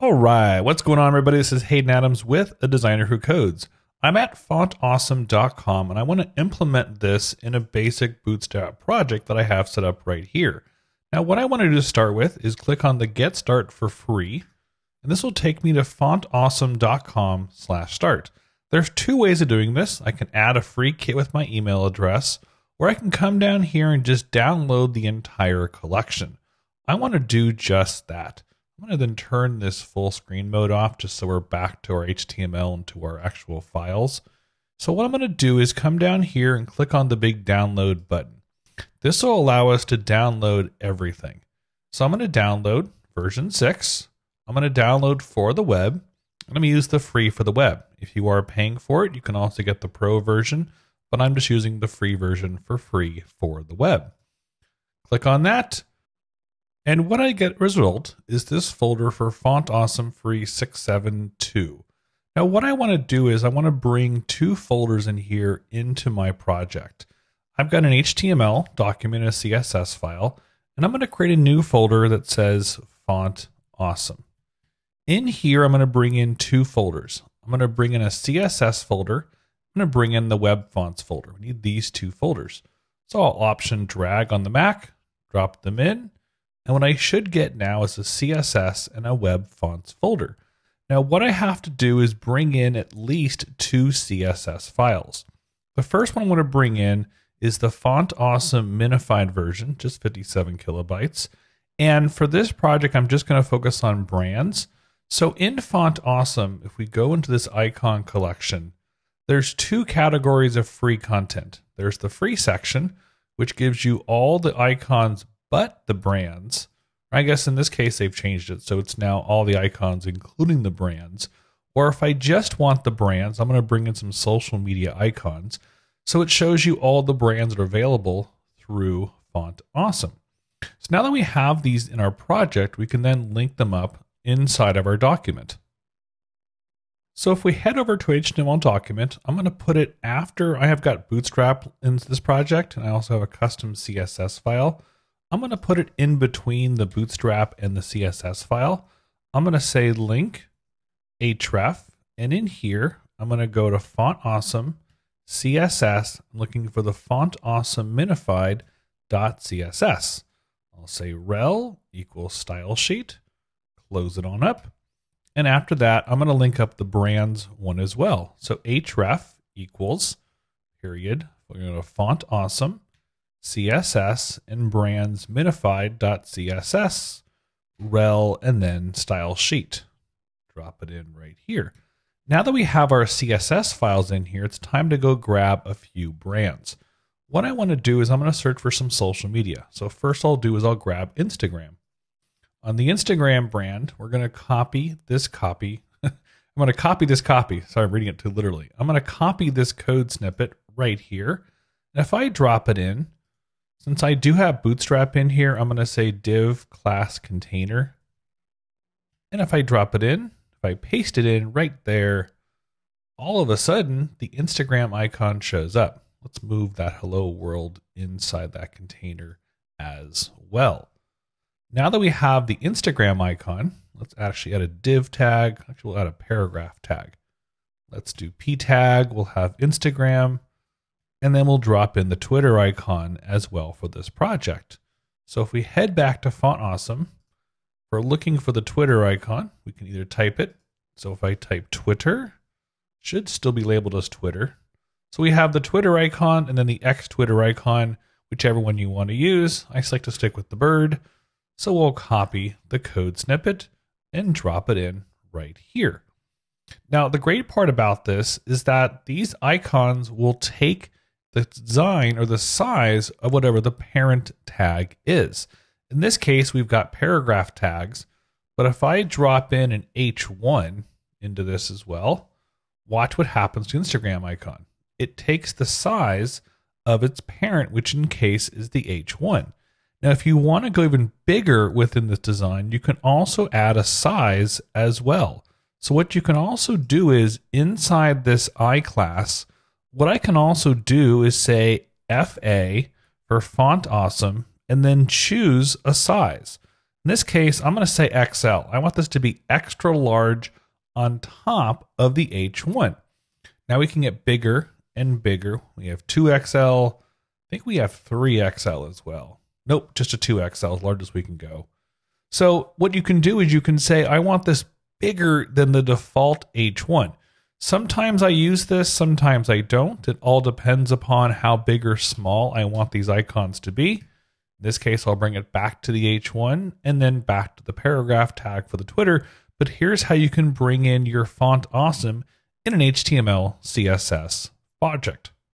All right, what's going on, everybody? This is Haydn Adams with A Designer Who Codes. I'm at fontawesome.com and I want to implement this in a basic Bootstrap project that I have set up right here. Now, what I want to do to start with is click on the Get Start for free, and this will take me to fontawesome.com slash start. There's two ways of doing this. I can add a free kit with my email address, or I can come down here and just download the entire collection. I want to do just that. I'm going to then turn this full screen mode off just so we're back to our HTML and to our actual files. So what I'm going to do is come down here and click on the big download button. This will allow us to download everything. So I'm going to download version 6. I'm going to download for the web. I'm going to use the free for the web. If you are paying for it, you can also get the pro version, but I'm just using the free version for free for the web. Click on that. And what I get result is this folder for Font Awesome Free 672. Now what I want to do is I want to bring two folders in here into my project. I've got an HTML document, a CSS file, and I'm going to create a new folder that says Font Awesome. In here, I'm going to bring in two folders. I'm going to bring in a CSS folder. I'm going to bring in the web fonts folder. We need these two folders. So I'll option drag on the Mac, drop them in, and what I should get now is a CSS and a web fonts folder. Now, what I have to do is bring in at least two CSS files. The first one I want to bring in is the Font Awesome minified version, just 57 kilobytes. And for this project, I'm just going to focus on brands. So in Font Awesome, if we go into this icon collection, there's two categories of free content. There's the free section, which gives you all the icons but the brands. I guess in this case they've changed it, so it's now all the icons, including the brands. Or if I just want the brands, I'm going to bring in some social media icons. So it shows you all the brands that are available through Font Awesome. So now that we have these in our project, we can then link them up inside of our document. So if we head over to HTML document, I'm going to put it after I have got Bootstrap in this project, and I also have a custom CSS file. I'm going to put it in between the Bootstrap and the CSS file. I'm going to say link href, and in here, I'm going to go to Font Awesome CSS. I'm looking for the Font Awesome minified .css. I'll say rel equals style sheet, close it on up. And after that, I'm going to link up the brands one as well. So href equals period. We're going to font awesome CSS and brands minified.css, rel, and then style sheet. Drop it in right here. Now that we have our CSS files in here, it's time to go grab a few brands. What I want to do is I'm going to search for some social media. So first I'll do is I'll grab Instagram. On the Instagram brand, we're going to copy this copy. I'm going to copy this copy. Sorry, I'm reading it too literally. I'm going to copy this code snippet right here. And if I drop it in, since I do have Bootstrap in here, I'm going to say div class container. And if I drop it in, if I paste it in right there, all of a sudden the Instagram icon shows up. Let's move that hello world inside that container as well. Now that we have the Instagram icon, let's actually add a div tag. Actually, we'll add a paragraph tag. Let's do p tag. We'll have Instagram and then we'll drop in the Twitter icon as well for this project. So if we head back to Font Awesome, we're looking for the Twitter icon. We can either type it. So if I type Twitter, should still be labeled as Twitter. So we have the Twitter icon and then the X Twitter icon, whichever one you want to use. I select to stick with the bird. So we'll copy the code snippet and drop it in right here. Now, the great part about this is that these icons will take the design or the size of whatever the parent tag is. In this case, we've got paragraph tags, but if I drop in an H1 into this as well, watch what happens to Instagram icon. It takes the size of its parent, which in case is the H1. Now, if you want to go even bigger within this design, you can also add a size as well. So what you can also do is inside this I class, what I can also do is say FA for font awesome and then choose a size. In this case, I'm going to say XL. I want this to be extra large on top of the H1. Now we can get bigger and bigger. We have 2XL. I think we have 3XL as well. Nope, just a 2XL, as large as we can go. So what you can do is you can say, I want this bigger than the default H1. Sometimes I use this, sometimes I don't. It all depends upon how big or small I want these icons to be. In this case, I'll bring it back to the H1 and then back to the paragraph tag for the Twitter. But here's how you can bring in your font awesome in an HTML CSS project.